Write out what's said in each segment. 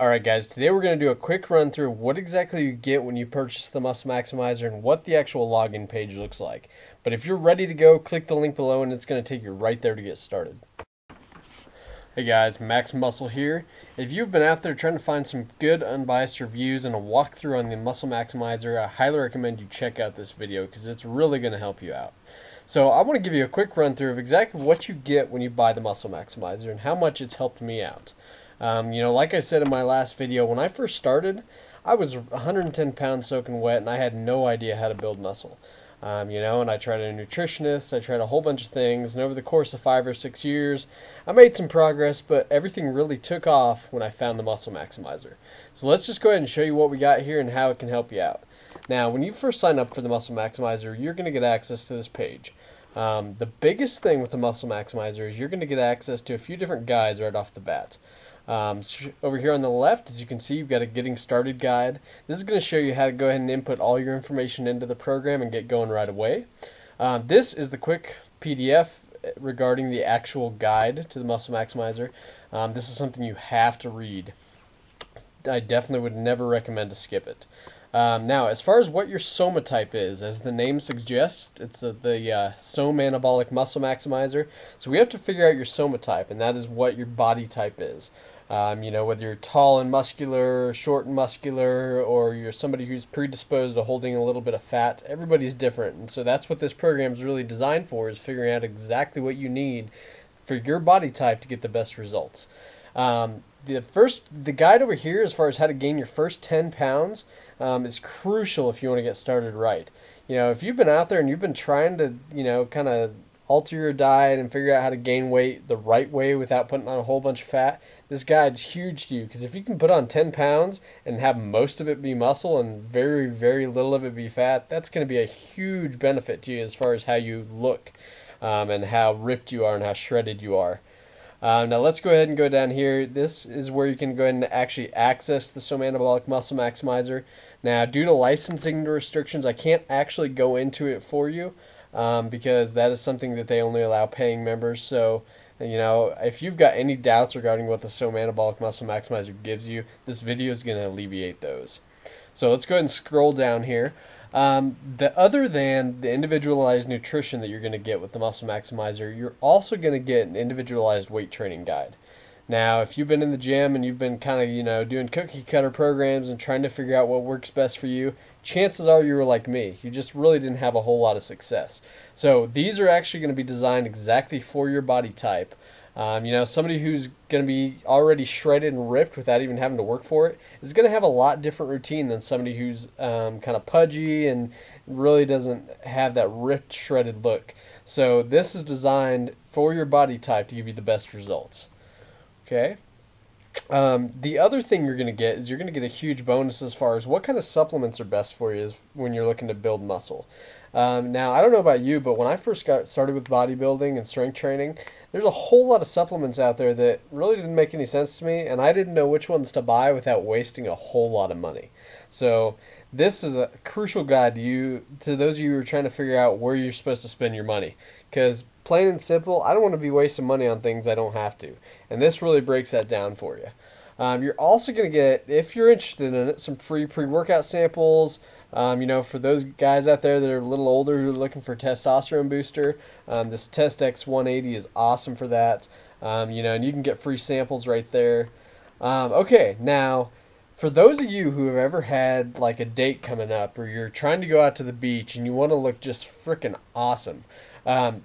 Alright guys, today we're going to do a quick run through what exactly you get when you purchase the Muscle Maximizer and what the actual login page looks like. But if you're ready to go, click the link below and it's going to take you right there to get started. Hey guys, Max Muscle here. If you've been out there trying to find some good unbiased reviews and a walkthrough on the Muscle Maximizer, I highly recommend you check out this video because it's really going to help you out. So I want to give you a quick run through of exactly what you get when you buy the Muscle Maximizer and how much it's helped me out. Um, you know, like I said in my last video, when I first started, I was 110 pounds soaking wet and I had no idea how to build muscle. Um, you know, and I tried a nutritionist, I tried a whole bunch of things, and over the course of five or six years, I made some progress, but everything really took off when I found the Muscle Maximizer. So let's just go ahead and show you what we got here and how it can help you out. Now, when you first sign up for the Muscle Maximizer, you're going to get access to this page. Um, the biggest thing with the Muscle Maximizer is you're going to get access to a few different guides right off the bat. Um, over here on the left, as you can see, you've got a getting started guide. This is going to show you how to go ahead and input all your information into the program and get going right away. Um, this is the quick PDF regarding the actual guide to the Muscle Maximizer. Um, this is something you have to read. I definitely would never recommend to skip it. Um, now, as far as what your soma type is, as the name suggests, it's a, the uh, Somanabolic Muscle Maximizer. So we have to figure out your soma type, and that is what your body type is. Um, you know, whether you're tall and muscular, short and muscular, or you're somebody who's predisposed to holding a little bit of fat, everybody's different. And so that's what this program is really designed for, is figuring out exactly what you need for your body type to get the best results. Um, the first, the guide over here, as far as how to gain your first 10 pounds, um, is crucial if you want to get started right. You know, if you've been out there and you've been trying to, you know, kind of alter your diet and figure out how to gain weight the right way without putting on a whole bunch of fat, this guide's huge to you because if you can put on 10 pounds and have most of it be muscle and very, very little of it be fat, that's going to be a huge benefit to you as far as how you look um, and how ripped you are and how shredded you are. Uh, now let's go ahead and go down here. This is where you can go ahead and actually access the Somanabolic Muscle Maximizer. Now, due to licensing restrictions, I can't actually go into it for you um, because that is something that they only allow paying members. So you know, if you've got any doubts regarding what the Somanabolic Muscle Maximizer gives you, this video is going to alleviate those. So let's go ahead and scroll down here. Um, the other than the individualized nutrition that you're going to get with the Muscle Maximizer, you're also going to get an individualized weight training guide. Now, if you've been in the gym and you've been kind of, you know, doing cookie cutter programs and trying to figure out what works best for you, chances are you were like me. You just really didn't have a whole lot of success. So these are actually going to be designed exactly for your body type. Um, you know, somebody who's going to be already shredded and ripped without even having to work for it is going to have a lot different routine than somebody who's um, kind of pudgy and really doesn't have that ripped, shredded look. So this is designed for your body type to give you the best results. Okay. Um, the other thing you're going to get is you're going to get a huge bonus as far as what kind of supplements are best for you when you're looking to build muscle. Um, now, I don't know about you, but when I first got started with bodybuilding and strength training, there's a whole lot of supplements out there that really didn't make any sense to me, and I didn't know which ones to buy without wasting a whole lot of money. So, this is a crucial guide to you, to those of you who are trying to figure out where you're supposed to spend your money. Because, plain and simple, I don't want to be wasting money on things I don't have to. And this really breaks that down for you. Um, you're also going to get, if you're interested in it, some free pre workout samples. Um, you know, for those guys out there that are a little older who are looking for testosterone booster, um, this Test X 180 is awesome for that. Um, you know, and you can get free samples right there. Um, okay, now for those of you who have ever had like a date coming up or you're trying to go out to the beach and you want to look just freaking awesome, um,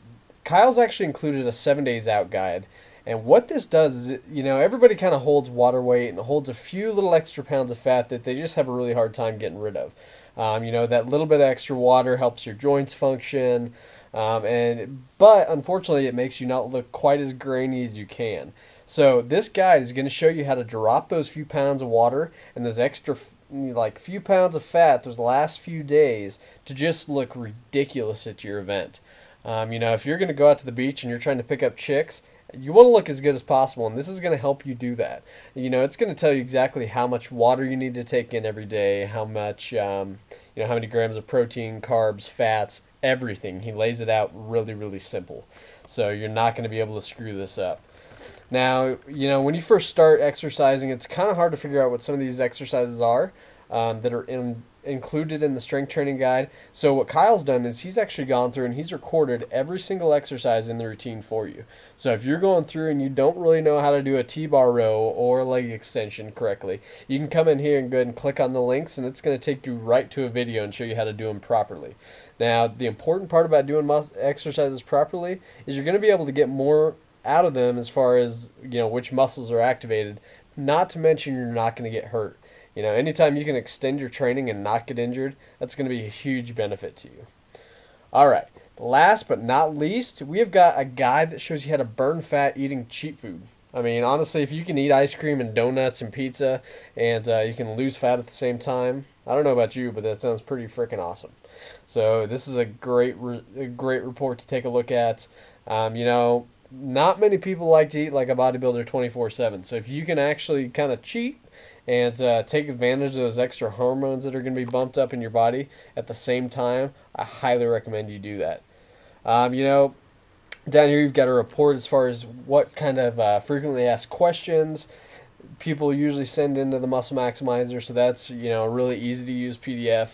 Kyle's actually included a seven days out guide. And what this does is, you know, everybody kind of holds water weight and holds a few little extra pounds of fat that they just have a really hard time getting rid of. Um, you know, that little bit of extra water helps your joints function. Um, and but unfortunately, it makes you not look quite as grainy as you can. So this guide is going to show you how to drop those few pounds of water and those extra like few pounds of fat those last few days to just look ridiculous at your event. Um, you know, if you're going to go out to the beach and you're trying to pick up chicks, you want to look as good as possible, and this is going to help you do that. You know, it's going to tell you exactly how much water you need to take in every day, how much, um, you know, how many grams of protein, carbs, fats, everything. He lays it out really, really simple. So you're not going to be able to screw this up. Now, you know, when you first start exercising, it's kind of hard to figure out what some of these exercises are um, that are in, included in the strength training guide. So, what Kyle's done is he's actually gone through and he's recorded every single exercise in the routine for you. So, if you're going through and you don't really know how to do a T bar row or leg extension correctly, you can come in here and go ahead and click on the links, and it's going to take you right to a video and show you how to do them properly. Now, the important part about doing exercises properly is you're going to be able to get more out of them as far as you know which muscles are activated. Not to mention you're not going to get hurt. You know, anytime you can extend your training and not get injured, that's going to be a huge benefit to you. All right. Last but not least, we have got a guide that shows you how to burn fat eating cheap food. I mean, honestly, if you can eat ice cream and donuts and pizza and uh, you can lose fat at the same time, I don't know about you, but that sounds pretty freaking awesome. So this is a great, re- a great report to take a look at. Um, you know, not many people like to eat like a bodybuilder 24 7. So if you can actually kind of cheat and uh, take advantage of those extra hormones that are going to be bumped up in your body. At the same time, I highly recommend you do that. Um, you know, down here you've got a report as far as what kind of uh, frequently asked questions. People usually send into the muscle maximizer so that's you know a really easy to use pdf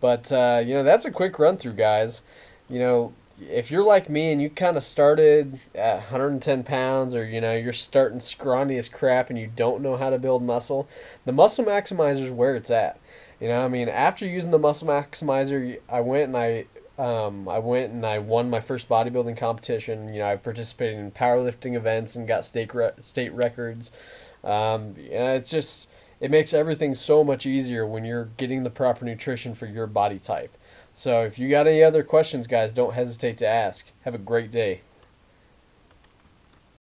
but uh, you know that's a quick run through guys. You know if you're like me and you kind of started at 110 pounds or you know you're starting scrawny as crap and you don't know how to build muscle the muscle maximizer is where it's at you know i mean after using the muscle maximizer i went and i um, I went and I won my first bodybuilding competition. You know, I participated in powerlifting events and got state re- state records. Um, yeah, it's just it makes everything so much easier when you're getting the proper nutrition for your body type. So if you got any other questions, guys, don't hesitate to ask. Have a great day.